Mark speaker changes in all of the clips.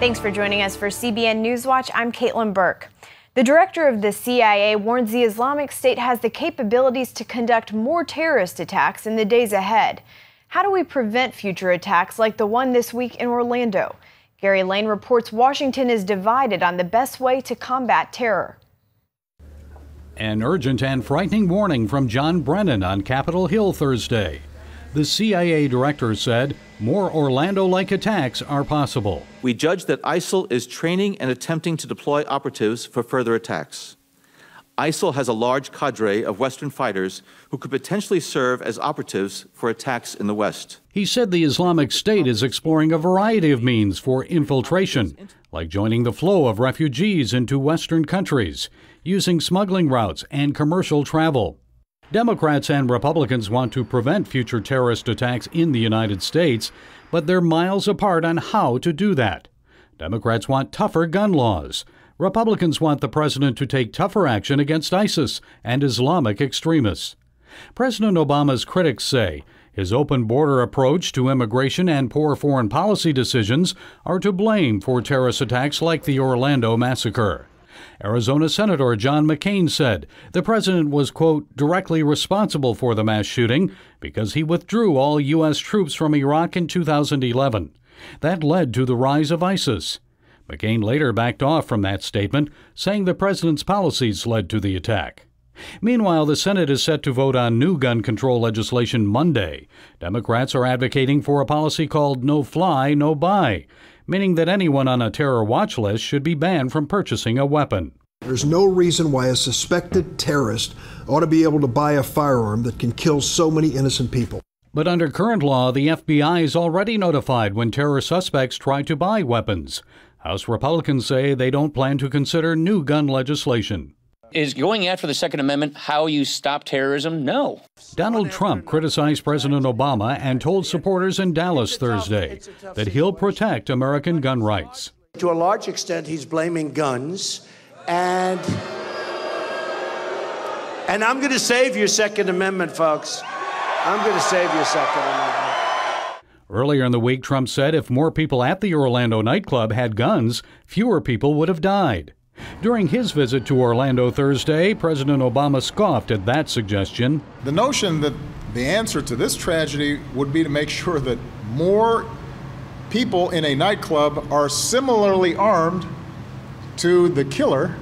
Speaker 1: Thanks for joining us for CBN Newswatch. I'm Caitlin Burke. The director of the CIA warns the Islamic State has the capabilities to conduct more terrorist attacks in the days ahead. How do we prevent future attacks like the one this week in Orlando? Gary Lane reports Washington is divided on the best way to combat terror.
Speaker 2: An urgent and frightening warning from John Brennan on Capitol Hill Thursday. The CIA director said more Orlando like attacks are possible.
Speaker 3: We judge that ISIL is training and attempting to deploy operatives for further attacks. ISIL has a large cadre of Western fighters who could potentially serve as operatives for attacks in the West.
Speaker 2: He said the Islamic State is exploring a variety of means for infiltration, like joining the flow of refugees into Western countries, using smuggling routes and commercial travel. Democrats and Republicans want to prevent future terrorist attacks in the United States, but they're miles apart on how to do that. Democrats want tougher gun laws. Republicans want the president to take tougher action against ISIS and Islamic extremists. President Obama's critics say his open border approach to immigration and poor foreign policy decisions are to blame for terrorist attacks like the Orlando massacre. Arizona Senator John McCain said the president was, quote, directly responsible for the mass shooting because he withdrew all U.S. troops from Iraq in 2011. That led to the rise of ISIS. McCain later backed off from that statement, saying the president's policies led to the attack. Meanwhile, the Senate is set to vote on new gun control legislation Monday. Democrats are advocating for a policy called No Fly, No Buy, meaning that anyone on a terror watch list should be banned from purchasing a weapon.
Speaker 4: There's no reason why a suspected terrorist ought to be able to buy a firearm that can kill so many innocent people.
Speaker 2: But under current law, the FBI is already notified when terror suspects try to buy weapons. House Republicans say they don't plan to consider new gun legislation.
Speaker 5: Is going after the Second Amendment how you stop terrorism? No.
Speaker 2: Donald Trump criticized President Obama and told supporters in Dallas Thursday that he'll protect American gun rights.
Speaker 6: To a large extent, he's blaming guns, and and I'm going to save your Second Amendment, folks. I'm going to save your Second Amendment.
Speaker 2: Earlier in the week, Trump said if more people at the Orlando nightclub had guns, fewer people would have died. During his visit to Orlando Thursday, President Obama scoffed at that suggestion.
Speaker 7: The notion that the answer to this tragedy would be to make sure that more people in a nightclub are similarly armed to the killer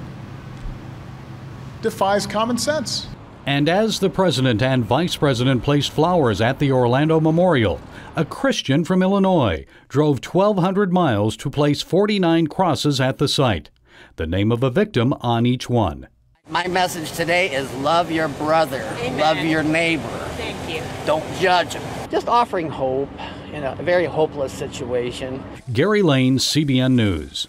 Speaker 7: defies common sense.
Speaker 2: And as the president and vice president placed flowers at the Orlando Memorial, a Christian from Illinois drove 1,200 miles to place 49 crosses at the site, the name of a victim on each one.
Speaker 8: My message today is love your brother, Amen. love your neighbor.
Speaker 1: Thank you.
Speaker 8: Don't judge him. Just offering hope in a very hopeless situation.
Speaker 2: Gary Lane, CBN News.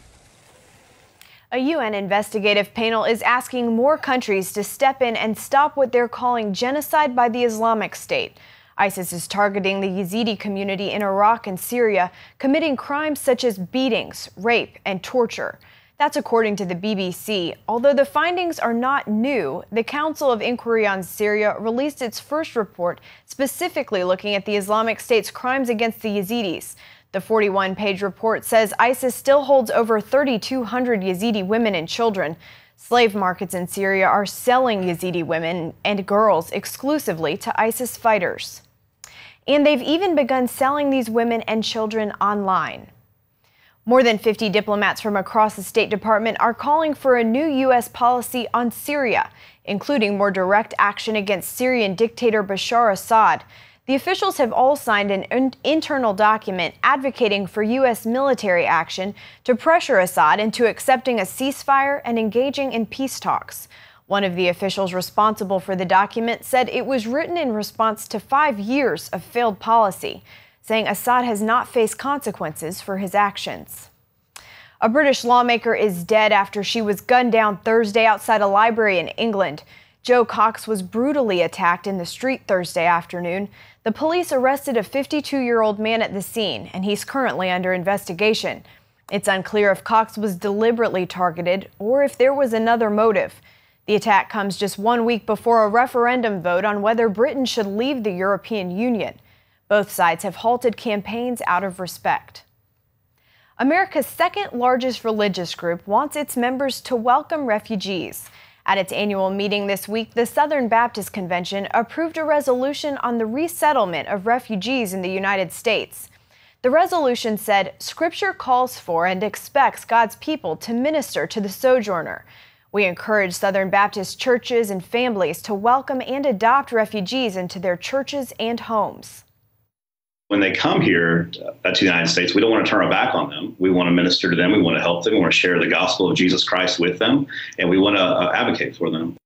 Speaker 1: A UN investigative panel is asking more countries to step in and stop what they're calling genocide by the Islamic State. ISIS is targeting the Yazidi community in Iraq and Syria, committing crimes such as beatings, rape, and torture. That's according to the BBC. Although the findings are not new, the Council of Inquiry on Syria released its first report specifically looking at the Islamic State's crimes against the Yazidis. The 41 page report says ISIS still holds over 3,200 Yazidi women and children. Slave markets in Syria are selling Yazidi women and girls exclusively to ISIS fighters. And they've even begun selling these women and children online. More than 50 diplomats from across the State Department are calling for a new U.S. policy on Syria, including more direct action against Syrian dictator Bashar Assad. The officials have all signed an in internal document advocating for U.S. military action to pressure Assad into accepting a ceasefire and engaging in peace talks. One of the officials responsible for the document said it was written in response to five years of failed policy, saying Assad has not faced consequences for his actions. A British lawmaker is dead after she was gunned down Thursday outside a library in England. Jo Cox was brutally attacked in the street Thursday afternoon. The police arrested a 52 year old man at the scene, and he's currently under investigation. It's unclear if Cox was deliberately targeted or if there was another motive. The attack comes just one week before a referendum vote on whether Britain should leave the European Union. Both sides have halted campaigns out of respect. America's second largest religious group wants its members to welcome refugees. At its annual meeting this week, the Southern Baptist Convention approved a resolution on the resettlement of refugees in the United States. The resolution said Scripture calls for and expects God's people to minister to the sojourner. We encourage Southern Baptist churches and families to welcome and adopt refugees into their churches and homes
Speaker 9: when they come here uh, to the United States, we don't want to turn our back on them. We want to minister to them. We want to help them. We want to share the gospel of Jesus Christ with them, and we want to uh, advocate for them.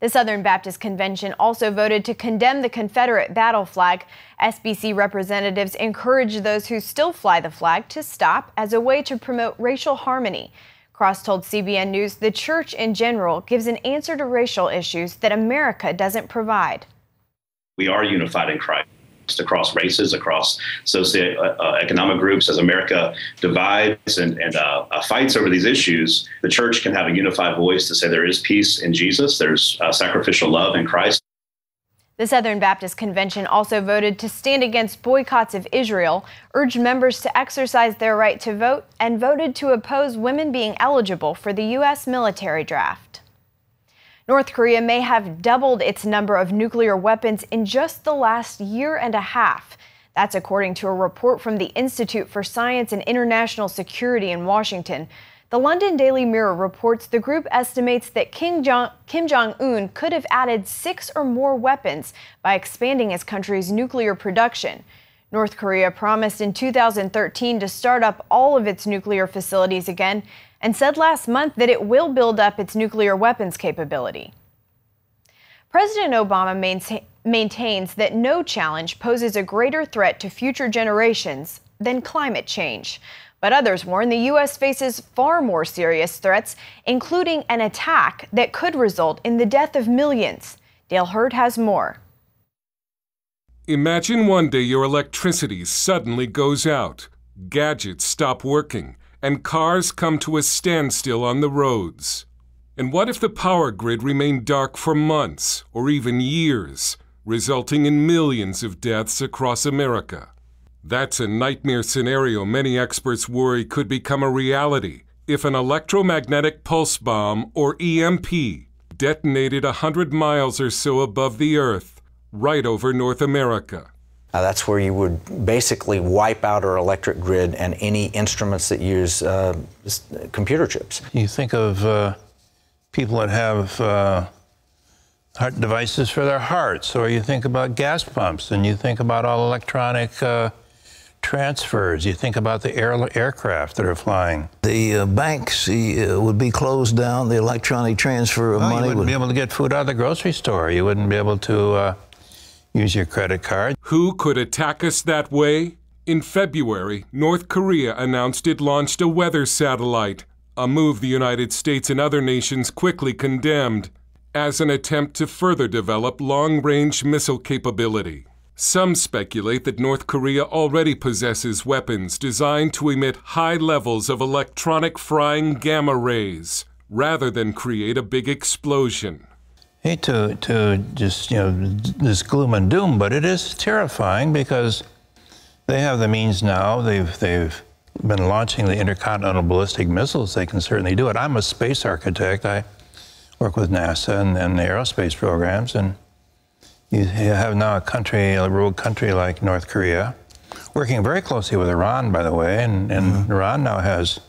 Speaker 1: The Southern Baptist Convention also voted to condemn the Confederate battle flag. SBC representatives encouraged those who still fly the flag to stop as a way to promote racial harmony. Cross told CBN News the church in general gives an answer to racial issues that America doesn't provide.
Speaker 9: We are unified in Christ across races, across socioeconomic uh, groups. As America divides and, and uh, uh, fights over these issues, the church can have a unified voice to say there is peace in Jesus, there's uh, sacrificial love in Christ.
Speaker 1: The Southern Baptist Convention also voted to stand against boycotts of Israel, urged members to exercise their right to vote, and voted to oppose women being eligible for the U.S. military draft. North Korea may have doubled its number of nuclear weapons in just the last year and a half. That's according to a report from the Institute for Science and International Security in Washington. The London Daily Mirror reports the group estimates that Kim Jong un could have added six or more weapons by expanding his country's nuclear production. North Korea promised in 2013 to start up all of its nuclear facilities again and said last month that it will build up its nuclear weapons capability. President Obama maintain, maintains that no challenge poses a greater threat to future generations than climate change. But others warn the U.S. faces far more serious threats, including an attack that could result in the death of millions. Dale Hurd has more.
Speaker 10: Imagine one day your electricity suddenly goes out, gadgets stop working, and cars come to a standstill on the roads? And what if the power grid remained dark for months or even years, resulting in millions of deaths across America? That's a nightmare scenario many experts worry could become a reality if an electromagnetic pulse bomb, or EMP, detonated a hundred miles or so above the Earth, right over North America.
Speaker 11: Uh, that's where you would basically wipe out our electric grid and any instruments that use uh, computer chips.
Speaker 12: You think of uh, people that have uh, heart devices for their hearts, or you think about gas pumps, and you think about all electronic uh, transfers. You think about the air, aircraft that are flying.
Speaker 13: The uh, banks uh, would be closed down. The electronic transfer of
Speaker 12: well,
Speaker 13: money
Speaker 12: you wouldn't
Speaker 13: would
Speaker 12: be able to get food out of the grocery store. You wouldn't be able to uh, use your credit card.
Speaker 10: Who could attack us that way? In February, North Korea announced it launched a weather satellite, a move the United States and other nations quickly condemned, as an attempt to further develop long range missile capability. Some speculate that North Korea already possesses weapons designed to emit high levels of electronic frying gamma rays, rather than create a big explosion
Speaker 12: hate to, to just, you know, this gloom and doom, but it is terrifying because they have the means now. They've, they've been launching the intercontinental ballistic missiles. They can certainly do it. I'm a space architect. I work with NASA and, and the aerospace programs, and you have now a country, a rogue country like North Korea, working very closely with Iran, by the way, and, and mm-hmm. Iran now has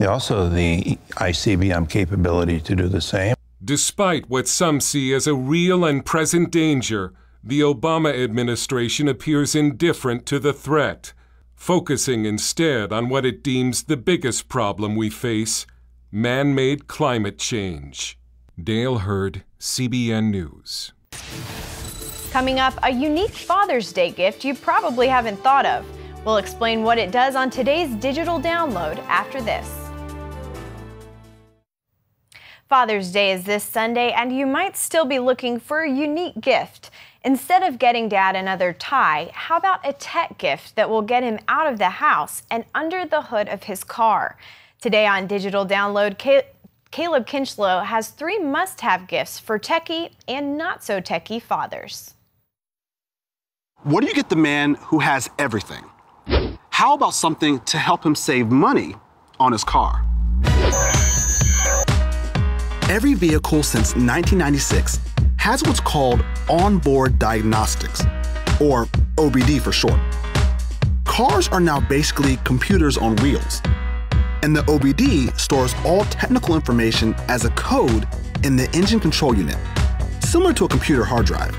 Speaker 12: also the ICBM capability to do the same.
Speaker 10: Despite what some see as a real and present danger, the Obama administration appears indifferent to the threat, focusing instead on what it deems the biggest problem we face man made climate change. Dale Hurd, CBN News.
Speaker 1: Coming up, a unique Father's Day gift you probably haven't thought of. We'll explain what it does on today's digital download after this. Father's Day is this Sunday, and you might still be looking for a unique gift. Instead of getting dad another tie, how about a tech gift that will get him out of the house and under the hood of his car? Today on Digital Download, Caleb Kinchlow has three must have gifts for techie and not so techie fathers.
Speaker 14: What do you get the man who has everything? How about something to help him save money on his car? Every vehicle since 1996 has what's called onboard diagnostics, or OBD for short. Cars are now basically computers on wheels, and the OBD stores all technical information as a code in the engine control unit, similar to a computer hard drive.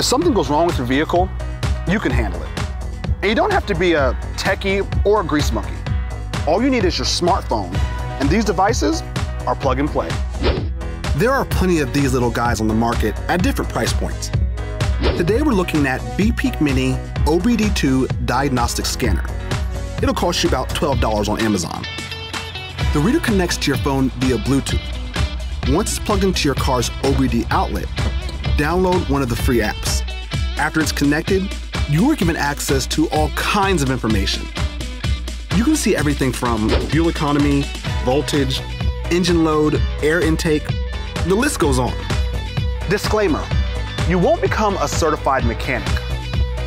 Speaker 14: If something goes wrong with your vehicle, you can handle it. And you don't have to be a techie or a grease monkey. All you need is your smartphone, and these devices are plug and play. There are plenty of these little guys on the market at different price points. Today we're looking at B-Peak Mini OBD2 Diagnostic Scanner. It'll cost you about $12 on Amazon. The reader connects to your phone via Bluetooth. Once it's plugged into your car's OBD outlet, download one of the free apps. After it's connected, you are given access to all kinds of information. You can see everything from fuel economy, voltage, engine load, air intake, the list goes on. Disclaimer, you won't become a certified mechanic,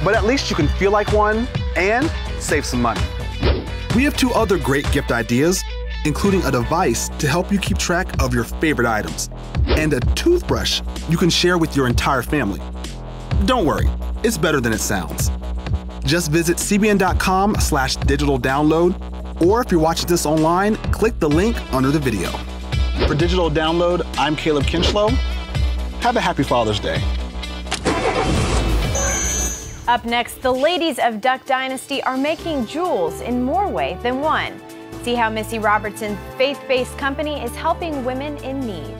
Speaker 14: but at least you can feel like one and save some money. We have two other great gift ideas, including a device to help you keep track of your favorite items, and a toothbrush you can share with your entire family. Don't worry, it's better than it sounds. Just visit cbn.com slash digital download, or if you're watching this online, click the link under the video. For Digital Download, I'm Caleb Kinchlow. Have a happy Father's Day.
Speaker 1: Up next, the ladies of Duck Dynasty are making jewels in more ways than one. See how Missy Robertson's faith based company is helping women in need.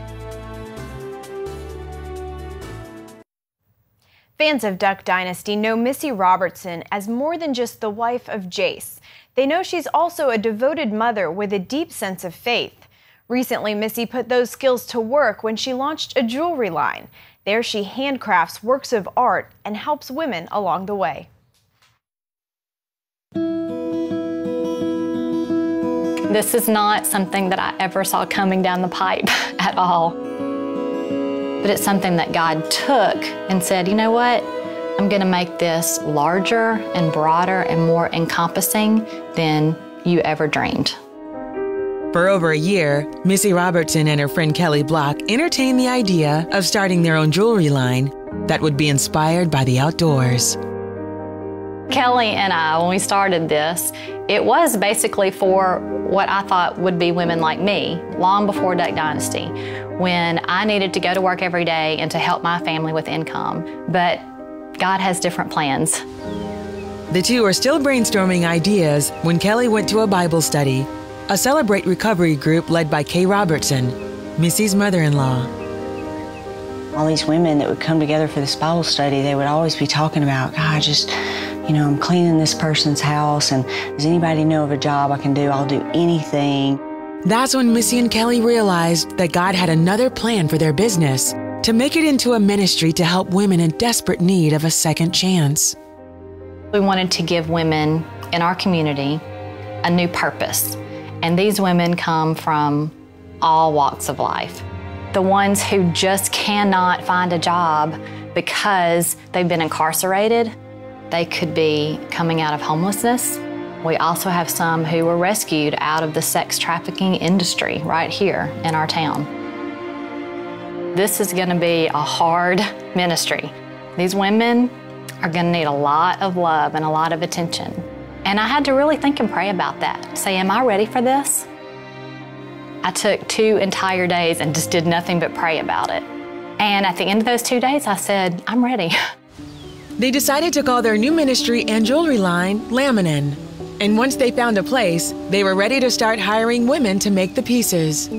Speaker 1: Fans of Duck Dynasty know Missy Robertson as more than just the wife of Jace. They know she's also a devoted mother with a deep sense of faith. Recently, Missy put those skills to work when she launched a jewelry line. There, she handcrafts works of art and helps women along the way.
Speaker 15: This is not something that I ever saw coming down the pipe at all. But it's something that God took and said, you know what? I'm going to make this larger and broader and more encompassing than you ever dreamed.
Speaker 16: For over a year, Missy Robertson and her friend Kelly Block entertained the idea of starting their own jewelry line that would be inspired by the outdoors.
Speaker 15: Kelly and I, when we started this, it was basically for what I thought would be women like me, long before Duck Dynasty, when I needed to go to work every day and to help my family with income. But God has different plans.
Speaker 16: The two are still brainstorming ideas when Kelly went to a Bible study, a Celebrate Recovery group led by Kay Robertson, Missy's mother in law.
Speaker 17: All these women that would come together for this Bible study, they would always be talking about, God, just you know, I'm cleaning this person's house, and does anybody know of a job I can do? I'll do anything.
Speaker 16: That's when Missy and Kelly realized that God had another plan for their business to make it into a ministry to help women in desperate need of a second chance.
Speaker 15: We wanted to give women in our community a new purpose. And these women come from all walks of life. The ones who just cannot find a job because they've been incarcerated they could be coming out of homelessness. We also have some who were rescued out of the sex trafficking industry right here in our town. This is going to be a hard ministry. These women are going to need a lot of love and a lot of attention. And I had to really think and pray about that. Say, am I ready for this? I took two entire days and just did nothing but pray about it. And at the end of those two days, I said, I'm ready.
Speaker 16: They decided to call their new ministry and jewelry line Laminin. And once they found a place, they were ready to start hiring women to make the pieces.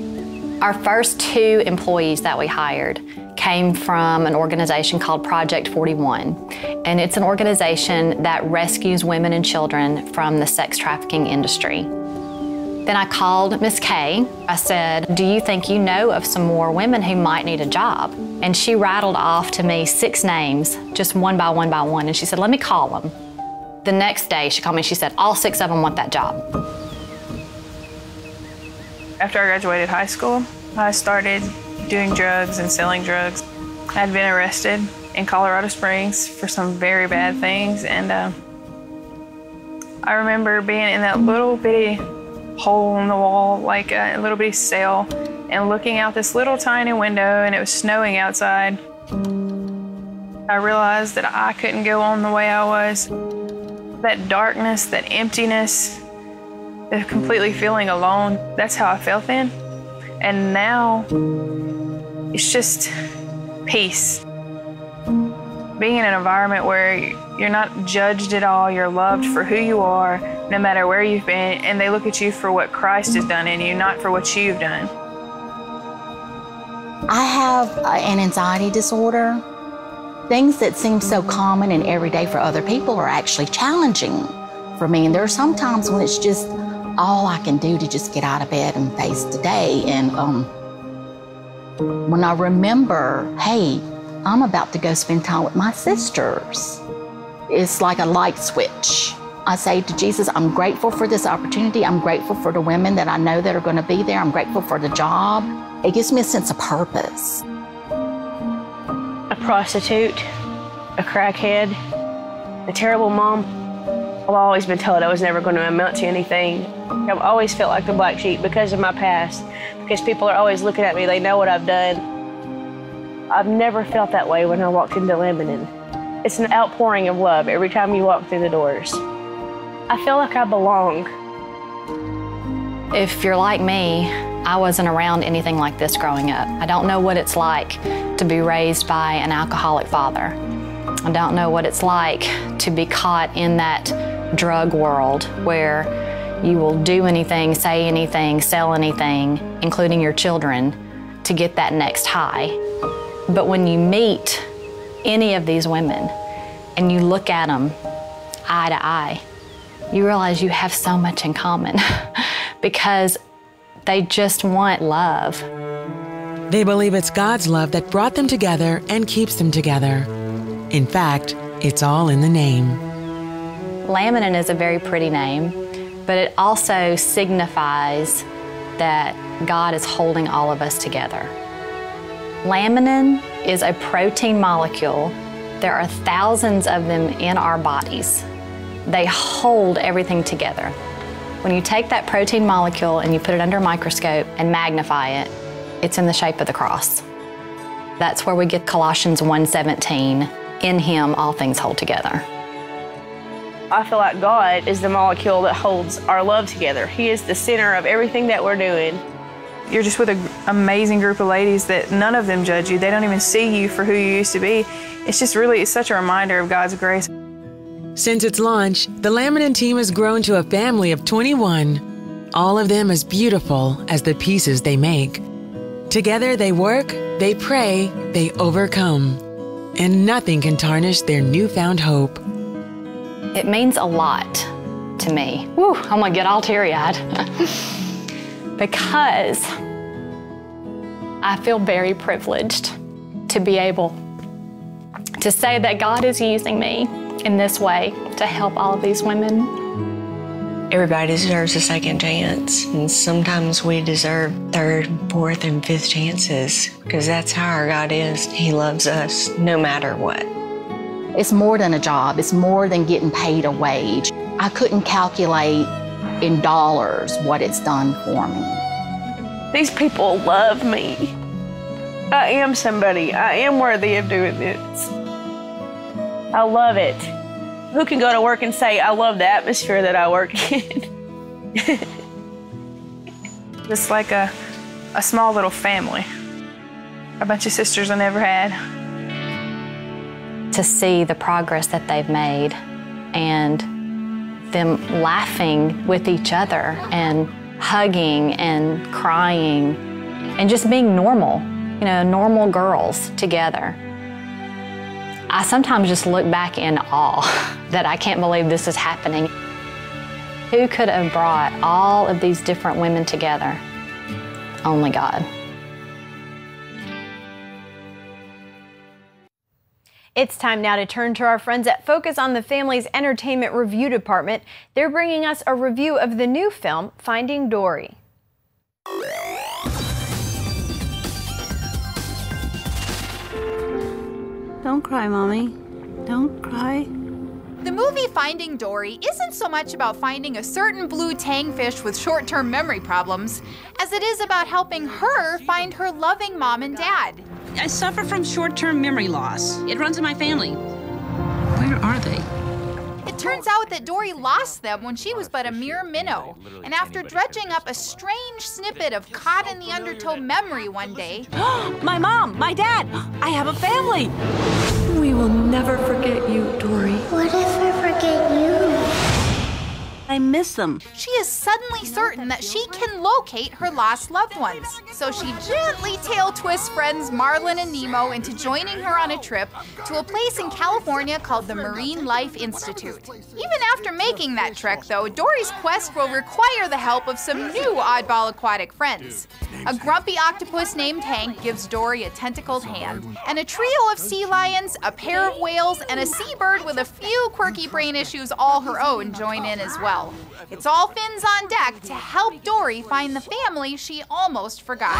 Speaker 15: Our first two employees that we hired came from an organization called Project 41. And it's an organization that rescues women and children from the sex trafficking industry. Then I called Miss Kay. I said, Do you think you know of some more women who might need a job? And she rattled off to me six names, just one by one by one. And she said, Let me call them. The next day, she called me and she said, All six of them want that job.
Speaker 18: After I graduated high school, I started doing drugs and selling drugs. I'd been arrested in Colorado Springs for some very bad things, and uh, I remember being in that little bitty hole in the wall, like a little bitty cell, and looking out this little tiny window, and it was snowing outside. I realized that I couldn't go on the way I was. That darkness, that emptiness, completely feeling alone, that's how I felt then. And now, it's just peace. Being in an environment where you're not judged at all, you're loved for who you are, no matter where you've been, and they look at you for what Christ has done in you, not for what you've done.
Speaker 19: I have an anxiety disorder. Things that seem so common and everyday for other people are actually challenging for me. And there are some times when it's just all I can do to just get out of bed and face the day. And um, when I remember, hey, I'm about to go spend time with my sisters, it's like a light switch. I say to Jesus, I'm grateful for this opportunity. I'm grateful for the women that I know that are going to be there. I'm grateful for the job. It gives me a sense of purpose.
Speaker 20: A prostitute, a crackhead, a terrible mom. I've always been told I was never going to amount to anything. I've always felt like the black sheep because of my past, because people are always looking at me. They know what I've done. I've never felt that way when I walked into Laminin. It's an outpouring of love every time you walk through the doors. I feel like I belong.
Speaker 15: If you're like me, I wasn't around anything like this growing up. I don't know what it's like to be raised by an alcoholic father. I don't know what it's like to be caught in that drug world where you will do anything, say anything, sell anything, including your children, to get that next high. But when you meet any of these women and you look at them eye to eye, you realize you have so much in common because they just want love.
Speaker 16: They believe it's God's love that brought them together and keeps them together. In fact, it's all in the name.
Speaker 15: Laminin is a very pretty name, but it also signifies that God is holding all of us together. Laminin is a protein molecule. There are thousands of them in our bodies. They hold everything together. When you take that protein molecule and you put it under a microscope and magnify it, it's in the shape of the cross. That's where we get Colossians 1:17, in him all things hold together.
Speaker 20: I feel like God is the molecule that holds our love together. He is the center of everything that we're doing.
Speaker 18: You're just with an amazing group of ladies that none of them judge you. They don't even see you for who you used to be. It's just really it's such a reminder of God's grace.
Speaker 16: Since its launch, the Laminin team has grown to a family of 21, all of them as beautiful as the pieces they make. Together they work, they pray, they overcome, and nothing can tarnish their newfound hope.
Speaker 15: It means a lot to me. Woo, I'm gonna get all teary eyed. because I feel very privileged to be able to say that God is using me in this way to help all of these women.
Speaker 17: Everybody deserves a second chance, and sometimes we deserve third, fourth, and fifth chances because that's how our God is. He loves us no matter what.
Speaker 19: It's more than a job, it's more than getting paid a wage. I couldn't calculate in dollars what it's done for me.
Speaker 20: These people love me. I am somebody. I am worthy of doing this. I love it. Who can go to work and say, I love the atmosphere that I work in?
Speaker 18: It's like a, a small little family. A bunch of sisters I never had.
Speaker 15: To see the progress that they've made and them laughing with each other and hugging and crying and just being normal, you know, normal girls together. I sometimes just look back in awe that I can't believe this is happening. Who could have brought all of these different women together? Only God.
Speaker 1: It's time now to turn to our friends at Focus on the Family's Entertainment Review Department. They're bringing us a review of the new film, Finding Dory.
Speaker 21: Don't cry, Mommy. Don't cry. The movie Finding Dory isn't so much about finding a certain blue tang fish with short term memory problems as it is about helping her find her loving mom and dad.
Speaker 22: I suffer from short term memory loss. It runs in my family. Where are they?
Speaker 21: It turns out that Dory lost them when she was but a mere minnow. And after dredging up a strange snippet of caught in the undertow memory one day,
Speaker 22: my mom, my dad, I have a family.
Speaker 23: We will never forget you, Dory.
Speaker 24: What if I forget you?
Speaker 22: I miss them.
Speaker 21: She is suddenly certain that she can locate her lost loved ones. So she gently tail twists friends Marlin and Nemo into joining her on a trip to a place in California called the Marine Life Institute. Even after making that trek, though, Dory's quest will require the help of some new oddball aquatic friends. A grumpy octopus named Hank gives Dory a tentacled hand, and a trio of sea lions, a pair of whales, and a seabird with a few quirky brain issues all her own join in as well well. It's all fins on deck to help Dory find the family she almost forgot.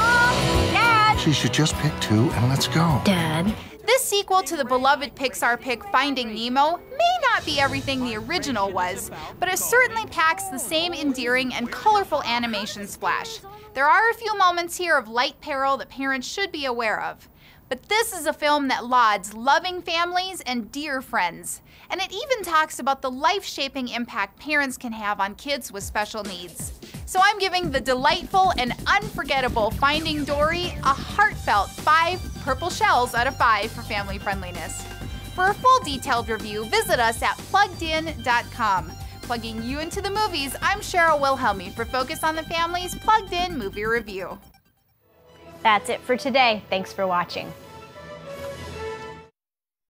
Speaker 21: Dad!
Speaker 25: She should just pick two and let's go.
Speaker 21: Dad. This sequel to the beloved Pixar pick Finding Nemo may not be everything the original was, but it certainly packs the same endearing and colorful animation splash. There are a few moments here of light peril that parents should be aware of. But this is a film that lauds loving families and dear friends. And it even talks about the life shaping impact parents can have on kids with special needs. So I'm giving the delightful and unforgettable Finding Dory a heartfelt five purple shells out of five for family friendliness. For a full detailed review, visit us at pluggedin.com. Plugging you into the movies, I'm Cheryl Wilhelmy for Focus on the Family's Plugged In Movie Review.
Speaker 1: That's it for today. Thanks for watching.